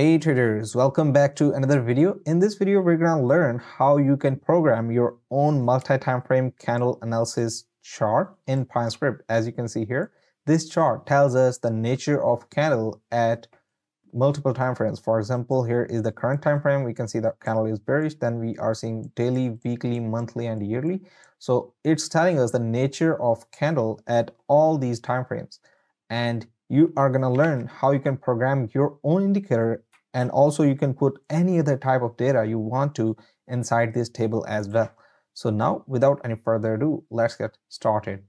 Hey traders, welcome back to another video. In this video, we're gonna learn how you can program your own multi-time frame candle analysis chart in PineScript. As you can see here, this chart tells us the nature of candle at multiple time frames. For example, here is the current time frame. We can see that candle is bearish. Then we are seeing daily, weekly, monthly, and yearly. So it's telling us the nature of candle at all these time frames. And you are going to learn how you can program your own indicator and also you can put any other type of data you want to inside this table as well. So now without any further ado, let's get started.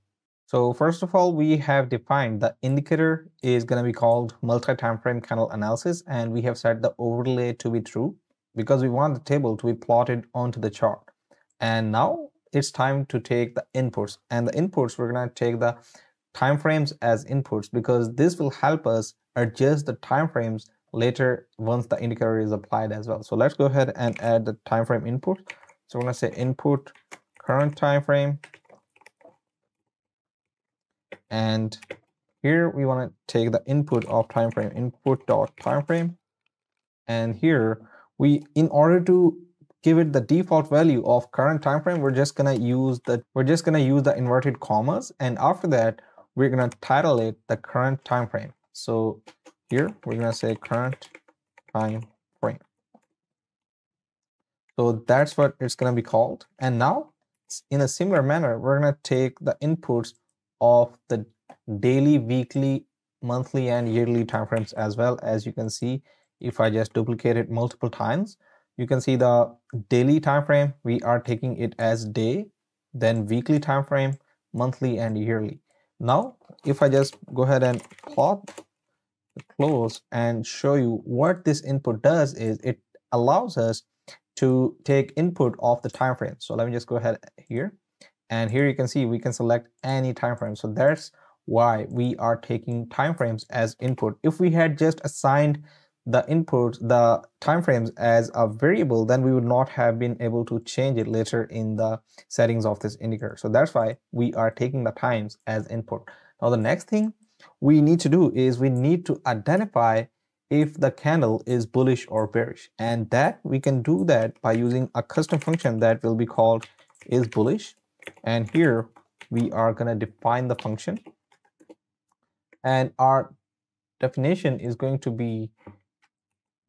So first of all, we have defined the indicator is going to be called multi-time frame candle analysis and we have set the overlay to be true because we want the table to be plotted onto the chart. And now it's time to take the inputs and the inputs we're going to take the time frames as inputs because this will help us adjust the time frames later once the indicator is applied as well. So let's go ahead and add the time frame input. So we're to say input current time frame. And here we want to take the input of time frame input dot time frame. And here we in order to give it the default value of current time frame, we're just gonna use the we're just gonna use the inverted commas and after that we're going to title it the current time frame. So here we're going to say current time frame. So that's what it's going to be called. And now in a similar manner, we're going to take the inputs of the daily, weekly, monthly, and yearly time frames as well. As you can see, if I just duplicate it multiple times, you can see the daily time frame. We are taking it as day, then weekly time frame, monthly, and yearly. Now, if I just go ahead and plot close and show you what this input does is it allows us to take input of the time frame. So let me just go ahead here. And here you can see we can select any time frame. So that's why we are taking time frames as input. If we had just assigned the input, the time frames as a variable, then we would not have been able to change it later in the settings of this indicator. So that's why we are taking the times as input. Now the next thing we need to do is we need to identify if the candle is bullish or bearish. And that we can do that by using a custom function that will be called is bullish. And here we are going to define the function. And our definition is going to be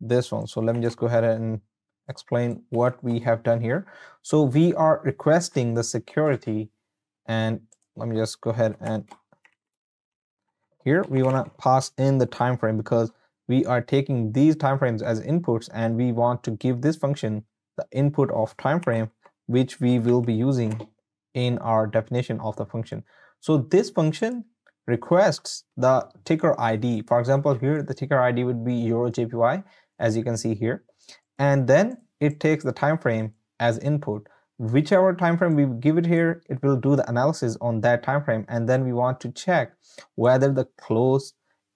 this one. So let me just go ahead and explain what we have done here. So we are requesting the security and let me just go ahead and here we want to pass in the time frame because we are taking these time frames as inputs and we want to give this function the input of time frame which we will be using in our definition of the function. So this function requests the ticker ID. For example, here the ticker ID would be Euro JPY as you can see here and then it takes the time frame as input whichever time frame we give it here it will do the analysis on that time frame and then we want to check whether the close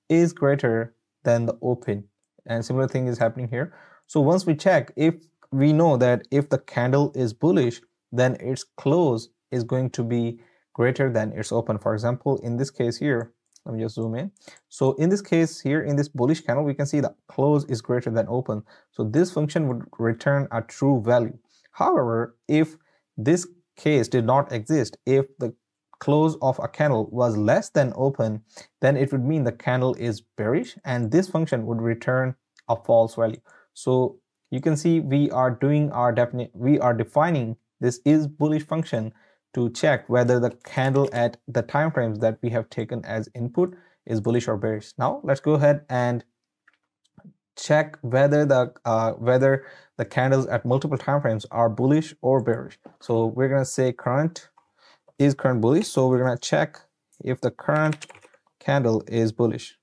is greater than the open and similar thing is happening here so once we check if we know that if the candle is bullish then its close is going to be greater than its open for example in this case here let me just zoom in. So in this case here in this bullish candle, we can see that close is greater than open. So this function would return a true value. However, if this case did not exist, if the close of a candle was less than open, then it would mean the candle is bearish and this function would return a false value. So you can see we are doing our definite, we are defining this is bullish function to check whether the candle at the time frames that we have taken as input is bullish or bearish. Now let's go ahead and check whether the uh, whether the candles at multiple time frames are bullish or bearish. So we're gonna say current is current bullish. So we're gonna check if the current candle is bullish.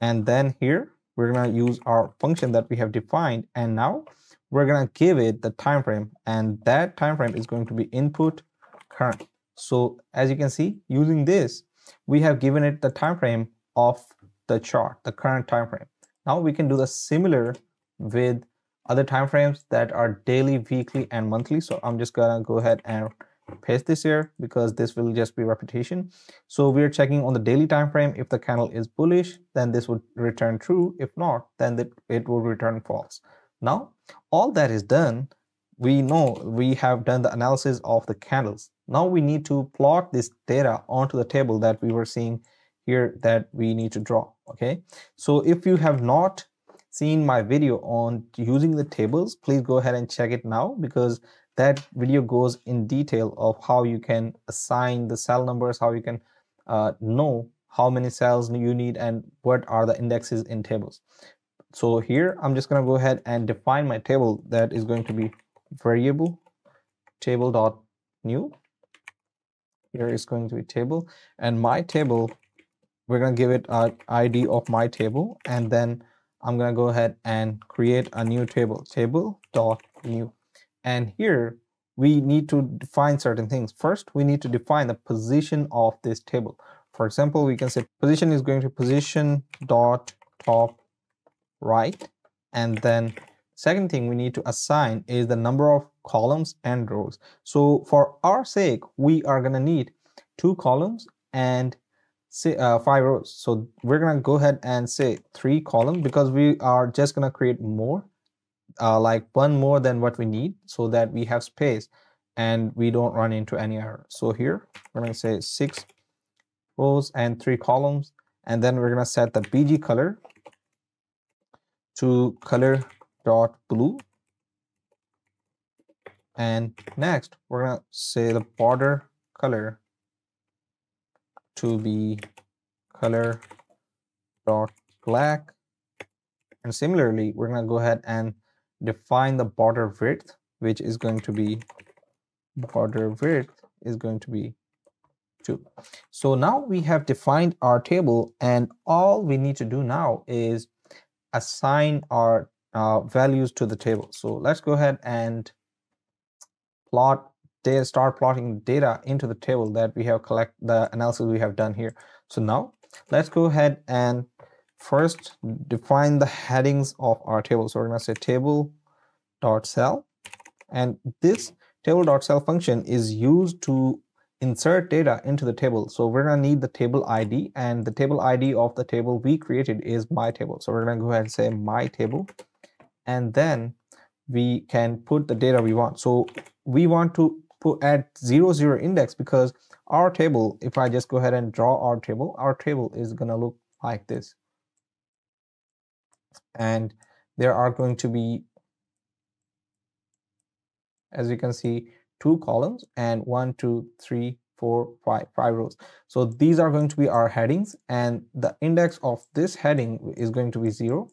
And then here we're gonna use our function that we have defined and now we're going to give it the time frame and that time frame is going to be input current so as you can see using this we have given it the time frame of the chart the current time frame now we can do the similar with other time frames that are daily weekly and monthly. So i'm just gonna go ahead and paste this here because this will just be repetition. So we're checking on the daily time frame if the candle is bullish then this would return true. If not then it will return false. Now all that is done we know we have done the analysis of the candles. Now we need to plot this data onto the table that we were seeing here that we need to draw okay? So if you have not seen my video on using the tables please go ahead and check it now because that video goes in detail of how you can assign the cell numbers how you can uh, know how many cells you need and what are the indexes in tables. So here i'm just going to go ahead and define my table that is going to be variable table dot new. Here is going to be table and my table we're going to give it an id of my table and then i'm going to go ahead and create a new table table dot new and here we need to define certain things. First we need to define the position of this table. For example we can say position is going to position dot top right. And then second thing we need to assign is the number of columns and rows. So for our sake we are going to need two columns and say uh, five rows. So we're going to go ahead and say three columns because we are just going to create more uh, like one more than what we need so that we have space and we don't run into any error. So here we're to say six rows and three columns and then we're going to set the bg color to color dot blue. And next we're to say the border color to be color dot black. And similarly we're going to go ahead and define the border width which is going to be border width is going to be 2 so now we have defined our table and all we need to do now is assign our uh, values to the table. So let's go ahead and plot start plotting data into the table that we have collect the analysis we have done here. So now let's go ahead and first define the headings of our table. So we're going to say table dot cell and this table dot cell function is used to insert data into the table. So we're going to need the table id and the table id of the table we created is my table. So we're going to go ahead and say my table and then we can put the data we want. So we want to put at zero zero index because our table if i just go ahead and draw our table our table is going to look like this. And there are going to be as you can see two columns and one two three four five five rows. So these are going to be our headings and the index of this heading is going to be zero.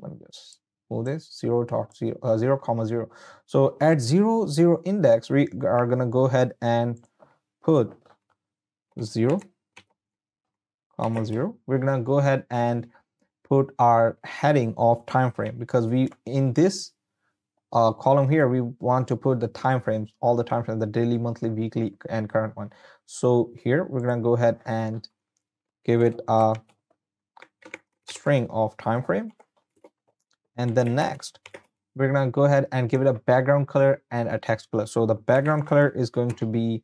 Let me just this zero dot zero uh, zero comma zero so at zero zero index we are to go ahead and put zero comma zero we're going to go ahead and put our heading of time frame because we in this uh, column here, we want to put the time frames, all the time frames, the daily, monthly, weekly, and current one. So here we're gonna go ahead and give it a string of time frame. And then next, we're gonna go ahead and give it a background color and a text color. So the background color is going to be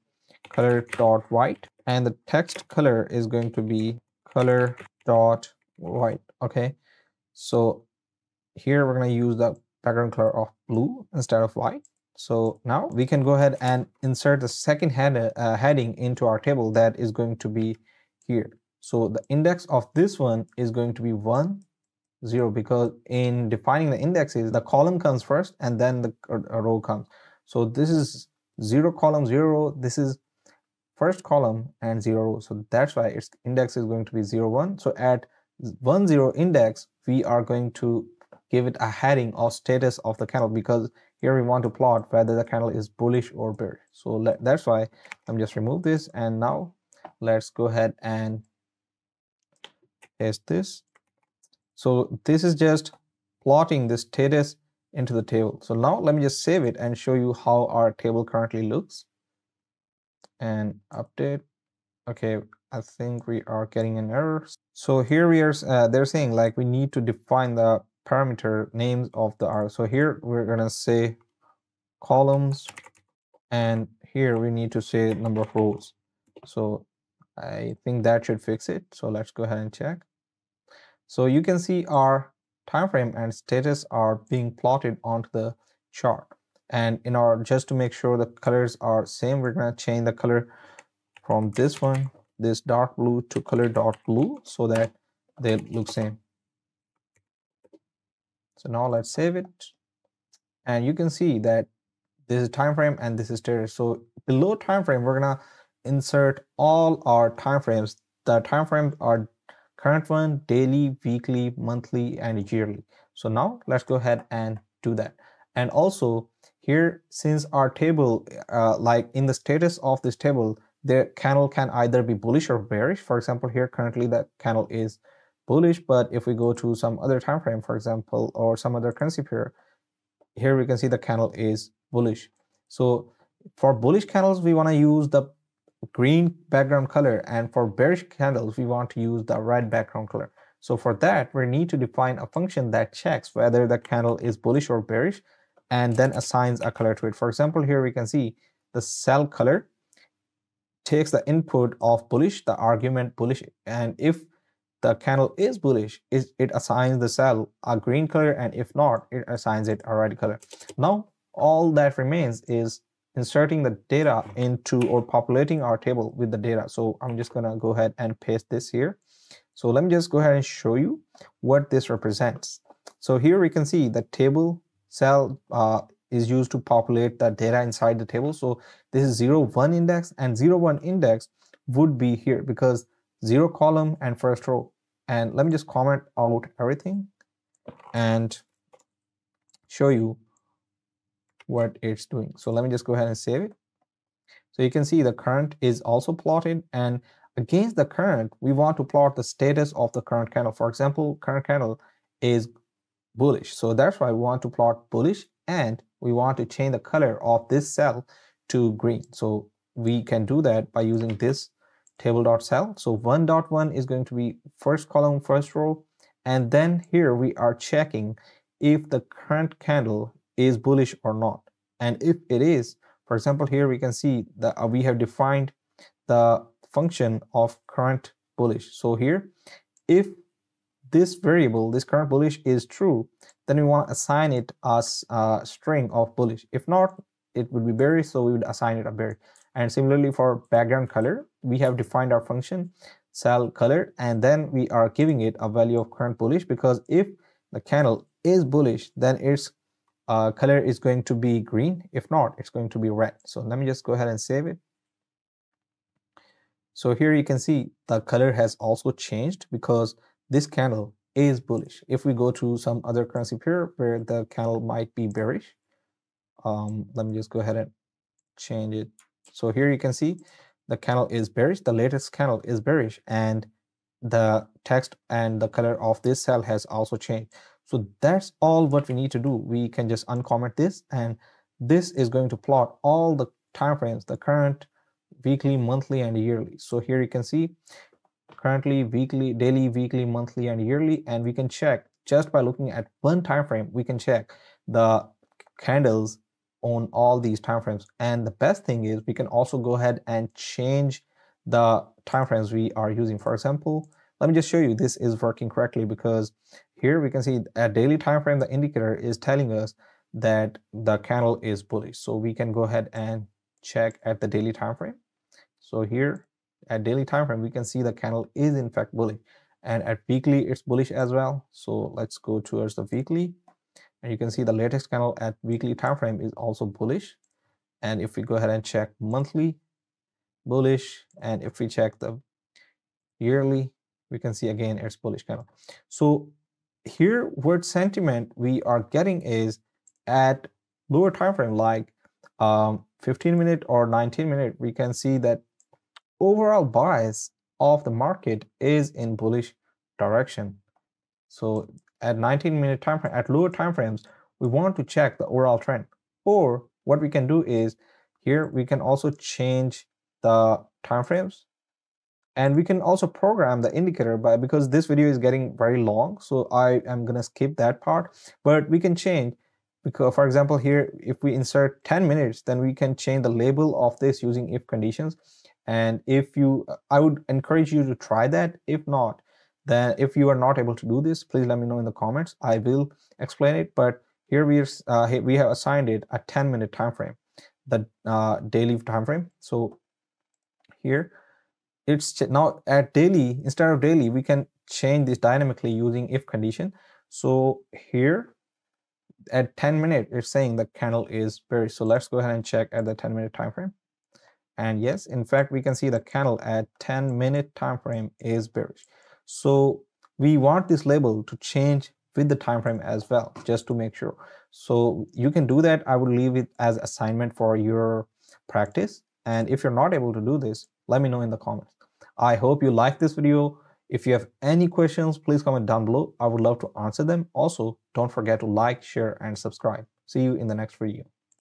color dot white, and the text color is going to be color dot white. Okay, so here we're gonna use the background color of blue instead of white. So now we can go ahead and insert the second head, uh, heading into our table that is going to be here. So the index of this one is going to be 1, 0 because in defining the indexes, the column comes first and then the uh, row comes. So this is 0 column 0, this is first column and 0 row. So that's why its index is going to be 0, 1. So at 1, 0 index, we are going to give it a heading or status of the candle because here we want to plot whether the candle is bullish or bearish so that's why i'm just remove this and now let's go ahead and paste this so this is just plotting the status into the table. So now let me just save it and show you how our table currently looks. And update. Okay i think we are getting an error. So here we are uh, they're saying like we need to define the parameter names of the array. So here we're gonna say columns and here we need to say number of rows. So i think that should fix it. So let's go ahead and check so you can see our time frame and status are being plotted onto the chart. And in our just to make sure the colors are same we're going to change the color from this one this dark blue to color dark blue so that they look same. So now let's save it. And you can see that this is time frame and this is status. So below time frame we're gonna insert all our time frames the time frames are current one daily weekly monthly and yearly. So now let's go ahead and do that. And also here since our table uh, like in the status of this table the candle can either be bullish or bearish. For example here currently the candle is bullish but if we go to some other time frame for example or some other currency pair here we can see the candle is bullish. So for bullish candles we want to use the green background color and for bearish candles we want to use the red background color. So for that we need to define a function that checks whether the candle is bullish or bearish and then assigns a color to it. For example here we can see the cell color takes the input of bullish the argument bullish and if the candle is bullish it assigns the cell a green color and if not it assigns it a red color. Now all that remains is inserting the data into or populating our table with the data. So I'm just gonna go ahead and paste this here. So let me just go ahead and show you what this represents. So here we can see the table cell uh, is used to populate the data inside the table. So this is 0, 1 index and 0, 1 index would be here because 0 column and first row. And let me just comment out everything and show you what it's doing. So let me just go ahead and save it. So you can see the current is also plotted and against the current, we want to plot the status of the current candle. For example, current candle is bullish. So that's why we want to plot bullish and we want to change the color of this cell to green. So we can do that by using this table dot cell. So 1.1 is going to be first column, first row. And then here we are checking if the current candle is bullish or not. And if it is for example here we can see that uh, we have defined the function of current bullish. So here if this variable this current bullish is true then we want to assign it as a string of bullish. If not it would be bearish so we would assign it a bearish. And similarly for background color we have defined our function cell color and then we are giving it a value of current bullish because if the candle is bullish then its uh, color is going to be green. If not, it's going to be red. So let me just go ahead and save it. So here you can see the color has also changed because this candle is bullish. If we go to some other currency pair where the candle might be bearish, um, let me just go ahead and change it. So here you can see the candle is bearish. The latest candle is bearish and the text and the color of this cell has also changed. So that's all what we need to do. We can just uncomment this and this is going to plot all the time frames, the current, weekly, monthly, and yearly. So here you can see currently, weekly, daily, weekly, monthly, and yearly. And we can check just by looking at one time frame, we can check the candles on all these time frames. And the best thing is we can also go ahead and change the time frames we are using. For example, let me just show you this is working correctly because here we can see at daily time frame, the indicator is telling us that the candle is bullish. So we can go ahead and check at the daily time frame. So here at daily time frame, we can see the candle is in fact bullish. And at weekly, it's bullish as well. So let's go towards the weekly. And you can see the latest candle at weekly time frame is also bullish. And if we go ahead and check monthly, bullish. And if we check the yearly, we can see again it's bullish candle. So here what sentiment we are getting is at lower time frame like um, 15 minute or 19 minute we can see that overall bias of the market is in bullish direction. So at 19 minute time frame at lower time frames we want to check the overall trend. Or what we can do is here we can also change the time frames and we can also program the indicator by because this video is getting very long so i am gonna skip that part. But we can change because for example here if we insert 10 minutes then we can change the label of this using if conditions. And if you i would encourage you to try that. If not then if you are not able to do this please let me know in the comments. I will explain it. But here we are uh, we have assigned it a 10 minute time frame the uh, daily time frame so here it's now at daily instead of daily we can change this dynamically using if condition. So here at 10 minute it's saying the candle is bearish so let's go ahead and check at the 10 minute time frame. And yes in fact we can see the candle at 10 minute time frame is bearish. So we want this label to change with the time frame as well just to make sure. So you can do that. I would leave it as assignment for your practice. And if you're not able to do this let me know in the comments i hope you like this video. If you have any questions please comment down below. I would love to answer them. Also don't forget to like share and subscribe. See you in the next video